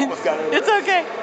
almost got it. it's okay.